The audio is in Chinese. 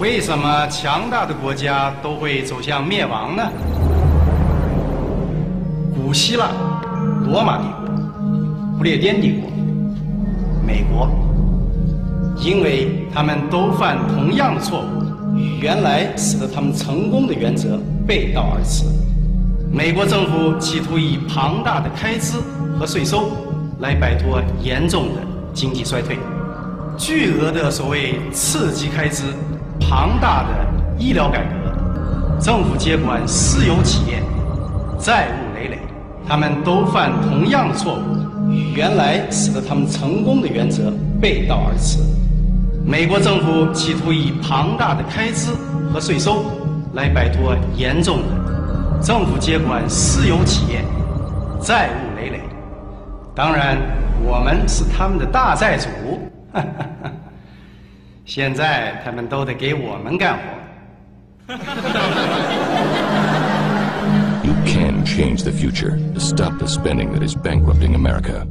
为什么强大的国家都会走向灭亡呢？古希腊、罗马帝国、不列颠帝国、美国，因为他们都犯同样的错误，与原来使得他们成功的原则背道而驰。美国政府企图以庞大的开支和税收来摆脱严重的经济衰退，巨额的所谓刺激开支，庞大的医疗改革，政府接管私有企业，债务累累，他们都犯同样的错误，与原来使得他们成功的原则背道而驰。美国政府企图以庞大的开支和税收来摆脱严重的。政府接管私有企业，债务累累。当然，我们是他们的大债主。现在他们都得给我们干活。You can change the future to stop the spending that is bankrupting America.